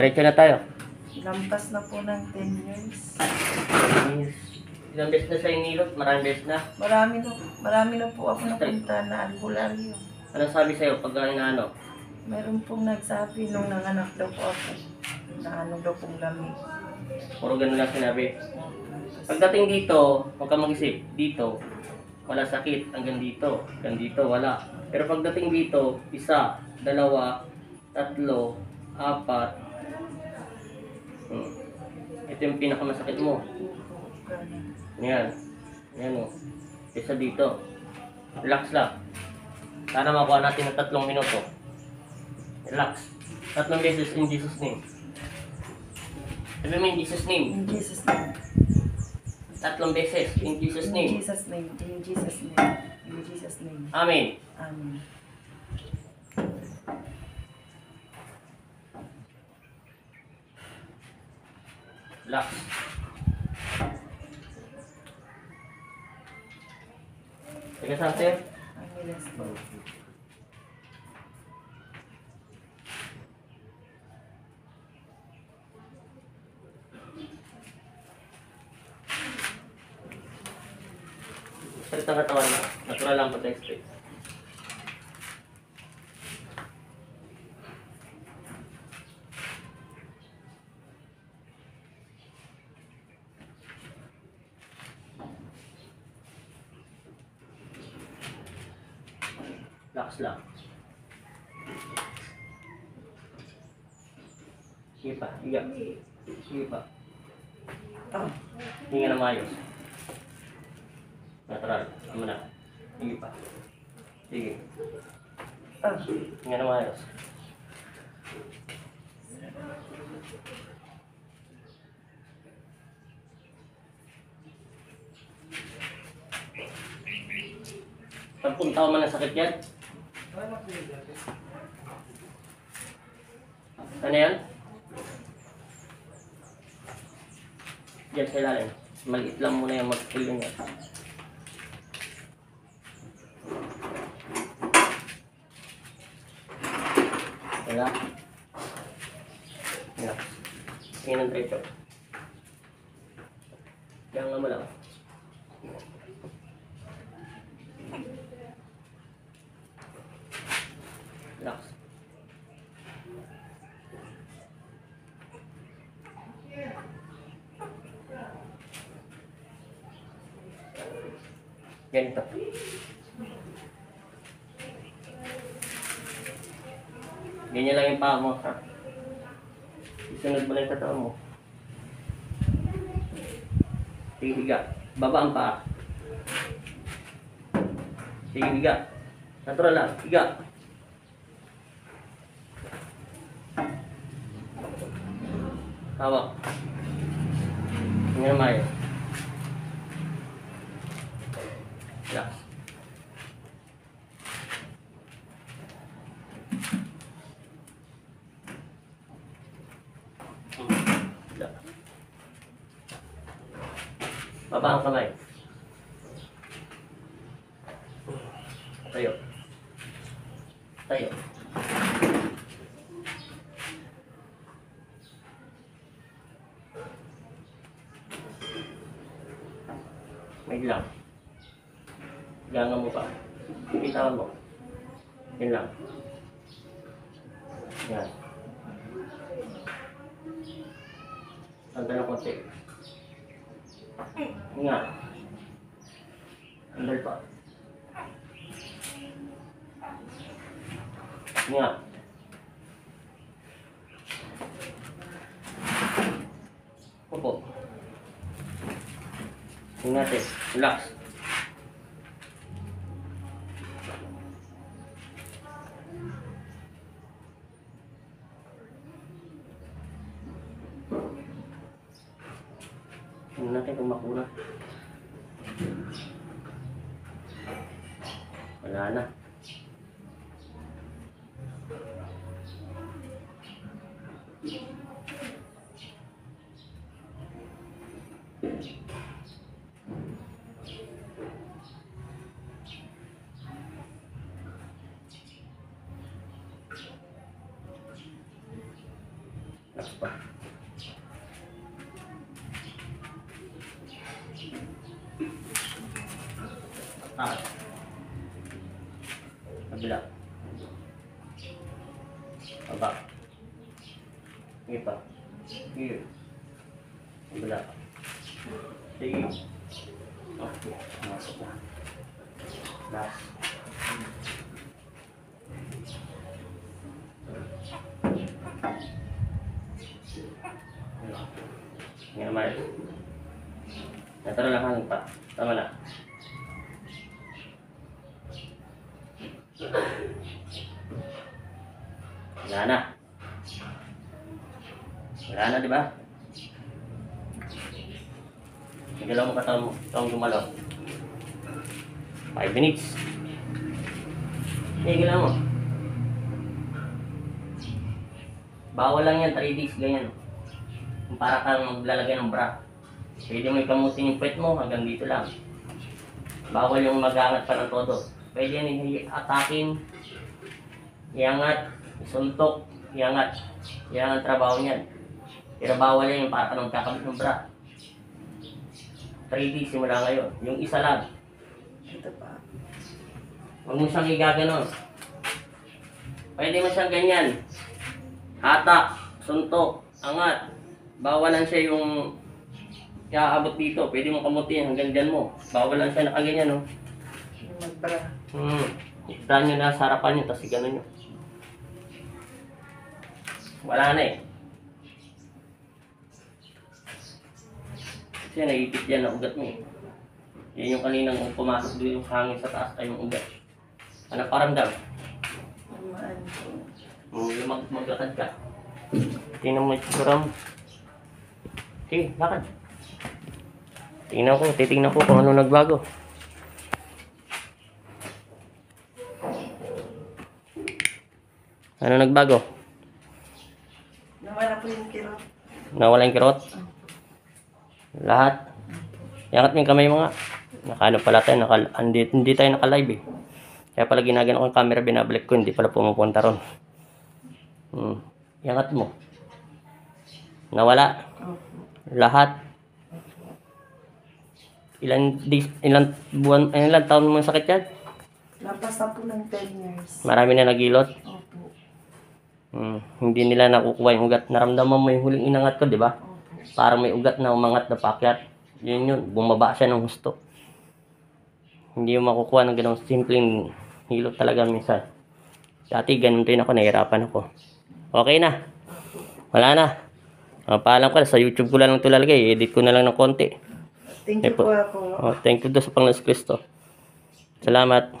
Diretso na tayo. Lampas na po ng 10 years. Ilang beses na sa inilot, maraming beses na. Marami na, marami na po ako napunta na albularyo. Ano sabi sa'yo pag uh, ano? Meron pong nagsabi nung nanganak daw po ako na ano daw pong lamig. Puro ganun lang sinabi. Pagdating dito, huwag kang mag-isip. Dito, wala sakit. Hanggang dito. Hanggang dito, wala. Pero pagdating dito, isa, dalawa, tatlo, apat. Ito yung pinakamasakit mo. Yan. Yan o. Isa dito. Relax lang. Sana makuha natin ng tatlong minuto. Relax. Tatlong beses in Jesus name. Sabi mo in Jesus name. In Jesus name. Tatlong beses in Jesus In name. Jesus name. In Jesus name. In Jesus name. Amen. Amen. Relax. Teka saan sir? Ang katawan na. Natural lang po text Relax lang. Sige pa, higa. Sige pa. Ah, Hinga na maayos. Natural. Ano na. Sige pa. Sige. ah. Hinga na maayos. Sampung taon man ang sakit yan. Ano yan? Diyan sa ilalim. Maliit lang muna yung mag-feeling yan. Wala. Wala. Tingnan ng trecho. Diyan nga mo lang. Relax. Ganito. Ganyan lang yung paa mo, ha? Isunod mo lang yung katawan mo. Sige, higa. Baba ang paa. Sige, higa. Natural lang. Higa. Hawak. Mayo. Relax. Relax. Baba ang kamay. Tayo. Tayo. May lang. Gangan mo pa. Bitawan mo. Yan lang. Yan. Tanda ng konti. Nga. Andal pa. Nga. Opo. Tingnan natin. Relax. sederhana Thank -huh. Pa. Taas. Kabila. Baba. Sige pa. Sige. Kabila. Sige. Okay. Masok na. Last. Hindi naman. Natural lang hangin pa. Tama na. Wala na. Wala na, di ba? Nagalaw mo katawan mo. Ang gumalaw. Five minutes. Sige, galaw mo. Bawal lang yan, 3 days, ganyan. Para kang maglalagay ng bra. Pwede mo ikamutin yung puwet mo hanggang dito lang. Bawal yung magangat pa ng todo. Pwede yan i-atakin, iangat, isuntok, iangat. Yan ang trabaho niyan. Pero bawal yan yung para ka nang kakabit ng bra. 3 days simula ngayon. Yung isa lang. Ito pa. Huwag mo siyang igaganon. Pwede mo siyang ganyan. Hatak, suntok, angat. Bawalan siya yung iaabot dito. Pwede mo kamutin hanggang dyan mo. Bawalan siya nakaganyan, no? Yung magbara. Hmm. Ikta nyo na sa harapan nyo, tapos iganon nyo. Wala na eh. Kasi naipit yan na ugat mo eh. Yan yung kaninang pumasok doon yung hangin sa taas ay yung ugat. Ano paramdam? Ko. Mag mag maglakad ka. Tingnan mo yung tsura mo. Sige, lakad. Tingnan ko, titingnan ko kung ano nagbago. Ano nagbago? Nawala po yung kirot. Nawala yung kirot? Lahat? Yangat mo yung kamay mo nga. Nakaano pala tayo, naka, hindi, hindi tayo naka-live eh. Kaya pala ginagano ko yung camera, binabalik ko, hindi pala pumupunta ron. Hmm. Yangat mo. Nawala. Lahat. Ilan, days, ilan buwan, ilan taon mo sakit yan? Lampas na po ng 10 years. Marami na nagilot. Opo. Hmm. Hindi nila nakukuha yung ugat. Naramdaman mo yung huling inangat ko, di ba? Parang may ugat na umangat na pakyat. Yun yun, bumaba siya ng gusto. Hindi mo makukuha ng ganong simpleng hilot talaga minsan. Dati ganun din ako, nahirapan ako. Okay na. Wala na. Uh, paalam ka, sa YouTube ko lang ito lalagay. Edit ko na lang ng konti. Thank you po. po ako. Oh, thank you doon sa Panginoon Kristo. Salamat.